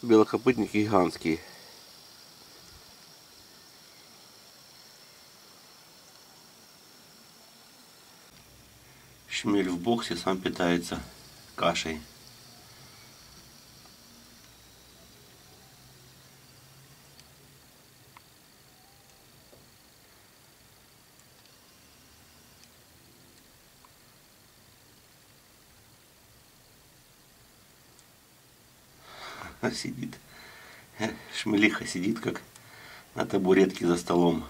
Белокопытник гигантский. Шмель в боксе сам питается кашей. Сидит. Шмелиха сидит как на табуретке за столом.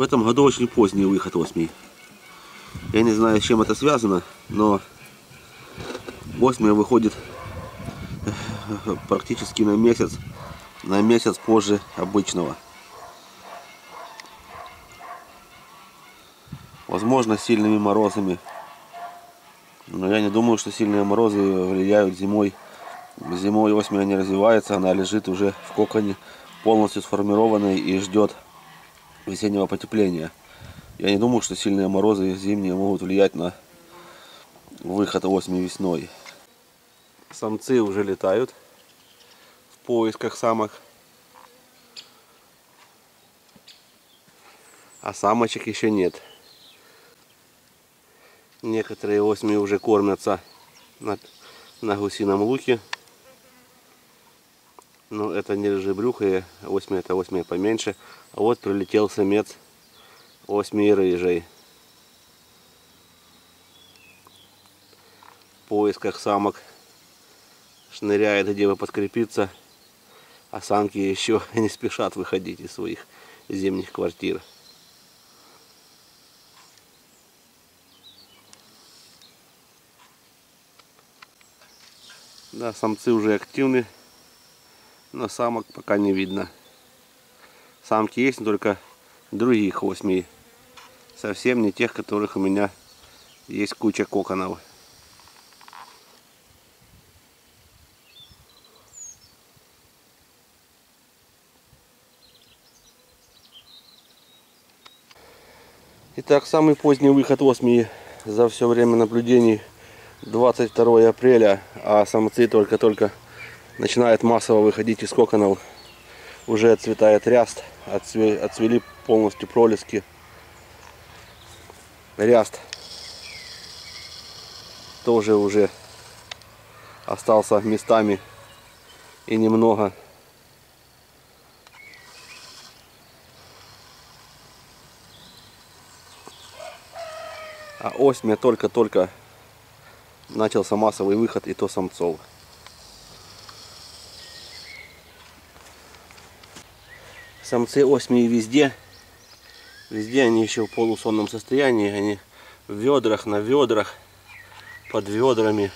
В этом году очень поздний выход осмий. Я не знаю, с чем это связано, но осмия выходит э, практически на месяц, на месяц позже обычного. Возможно, сильными морозами. Но я не думаю, что сильные морозы влияют зимой. Зимой осмия не развивается, она лежит уже в коконе, полностью сформированной и ждет весеннего потепления. Я не думаю, что сильные морозы зимние могут влиять на выход осени весной. Самцы уже летают в поисках самок. А самочек еще нет. Некоторые осьми уже кормятся на, на гусином луке. Но это не рыжебрюхые, осьми это осьми поменьше. А вот прилетел самец осьми рыжей. В поисках самок шныряет, где бы подкрепиться. А самки еще не спешат выходить из своих зимних квартир. Да, самцы уже активны, но самок пока не видно. Самки есть, но только других осьмей. Совсем не тех, которых у меня есть куча коконов. Итак, самый поздний выход осмии за все время наблюдений 22 апреля, а самцы только-только начинают массово выходить из коконов уже отцветает ряст, отцвели полностью пролески. Ряст тоже уже остался местами и немного. А осьмя только-только начался массовый выход и то самцов. Самцы осьмии везде. Везде они еще в полусонном состоянии. Они в ведрах, на ведрах, под ведрами,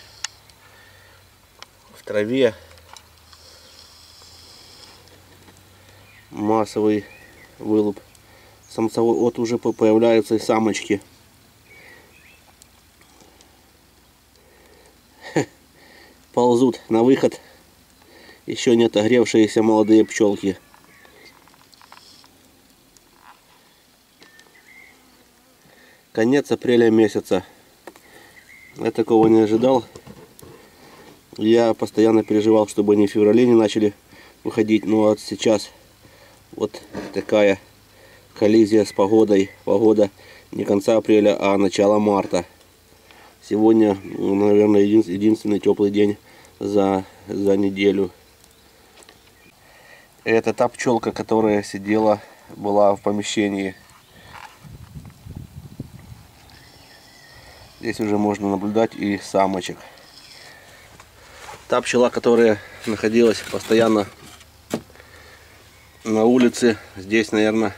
в траве. Массовый вылуп. Самцовой вот уже появляются и самочки. Ползут на выход еще не отогревшиеся молодые пчелки. Конец апреля месяца. Я такого не ожидал. Я постоянно переживал, чтобы они в феврале не начали выходить. Но вот сейчас вот такая коллизия с погодой. Погода не конца апреля, а начало марта. Сегодня, наверное, единственный теплый день за, за неделю. Это та пчелка, которая сидела, была в помещении Здесь уже можно наблюдать и самочек. Та пчела, которая находилась постоянно на улице, здесь, наверное,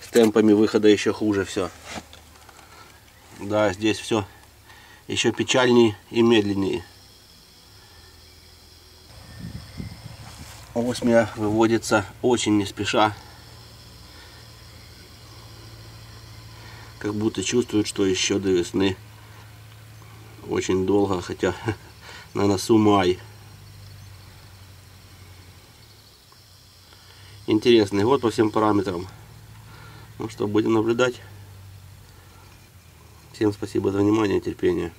с темпами выхода еще хуже все. Да, здесь все еще печальнее и медленнее. Осьмия выводится очень не спеша. Как будто чувствует, что еще до весны очень долго, хотя на носу май. Интересный год по всем параметрам. Ну что, будем наблюдать. Всем спасибо за внимание и терпение.